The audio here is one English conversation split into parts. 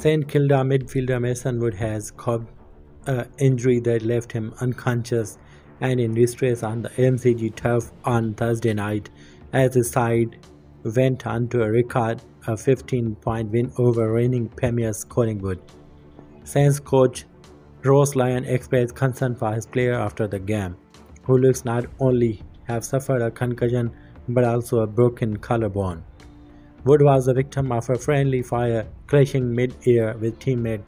St Kilda midfielder Mason Wood has coped an uh, injury that left him unconscious and in distress on the MCG turf on Thursday night as his side went on to a record a 15-point win over reigning premiers Collingwood. Saints coach Ross Lyon expressed concern for his player after the game, who looks not only have suffered a concussion but also a broken collarbone. Wood was the victim of a friendly fire crashing mid-air with teammate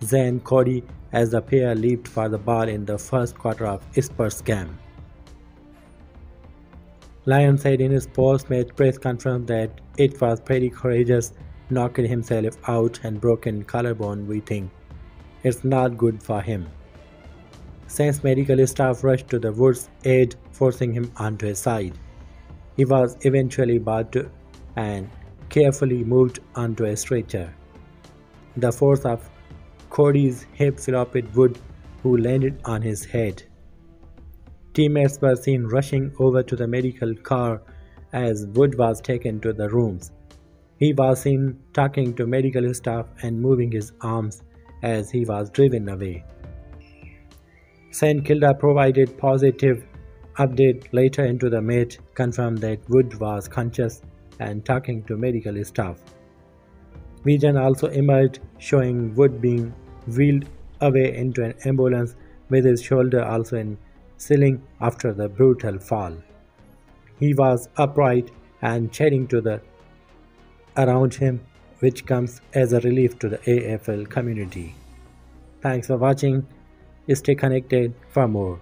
Zaine Cordy as the pair leaped for the ball in the first quarter of Spurs game. Lyon said in his post-match press conference that it was pretty courageous knocking himself out and broken collarbone we think. It's not good for him. Saints medical staff rushed to the Woods' aid forcing him onto his side. He was eventually to and carefully moved onto a stretcher. The force of Cordy's hip flopped Wood, who landed on his head. Teammates were seen rushing over to the medical car as Wood was taken to the rooms. He was seen talking to medical staff and moving his arms as he was driven away. St Kilda provided positive update later into the match confirmed that Wood was conscious and talking to medical staff. Vision also emerged showing Wood being wheeled away into an ambulance with his shoulder also in ceiling after the brutal fall. He was upright and chatting to the around him which comes as a relief to the AFL community. Thanks for watching. Stay connected for more.